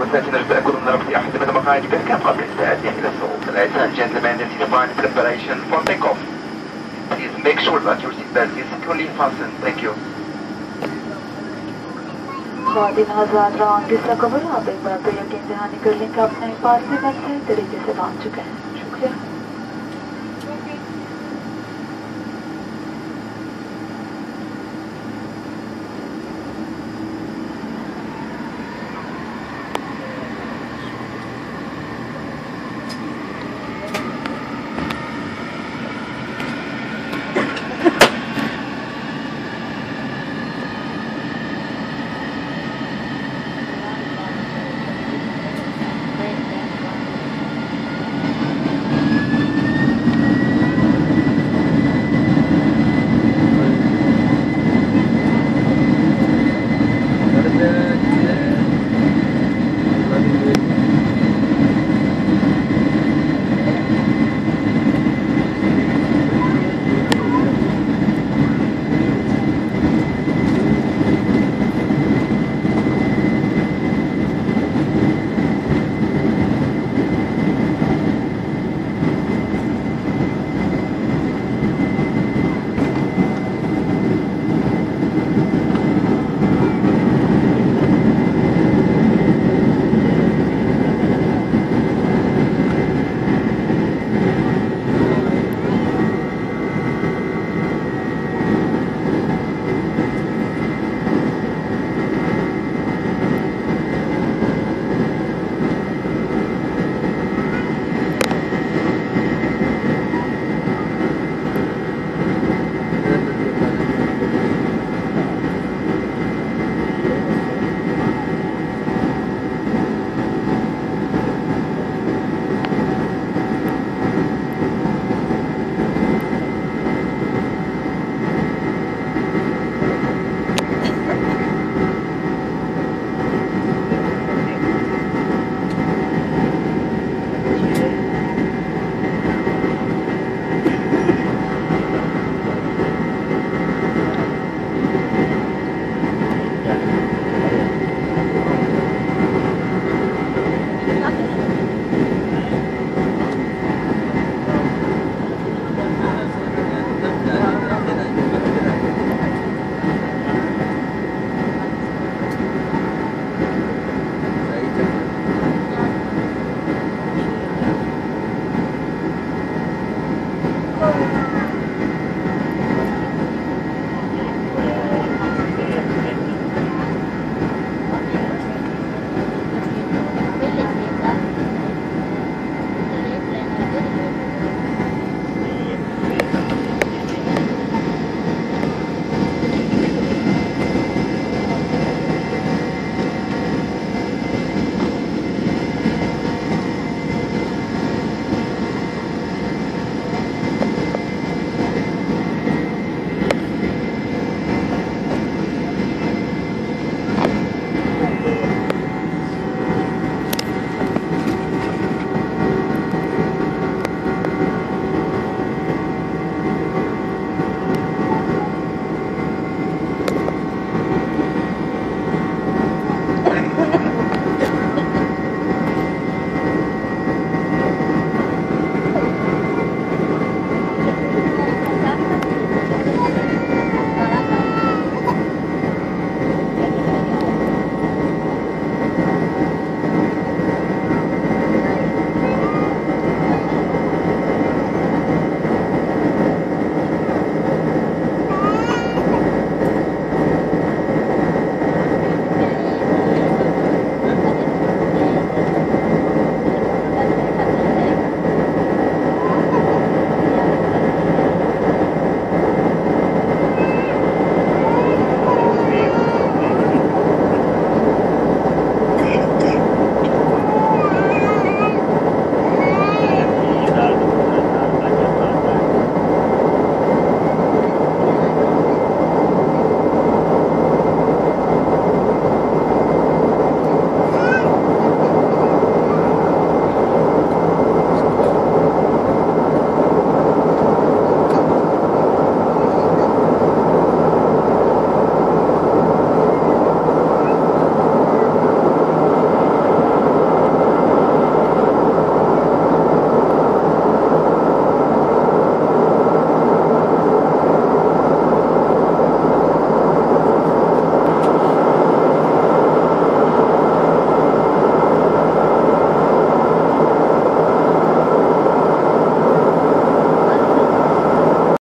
وساتنا لتأكد من ربط أحد من مقاعد بإمكان قبل التأدية إلى الصعود. Ladies gentlemen, this is preparation for takeoff. Please make sure that your seatbelt is securely fastened. Thank you. खातिन हजरात रवान की खबर आप एक बार तो यकीन दहानी कर लें कि अपने पास से तरीके से चुके हैं शुक्रिया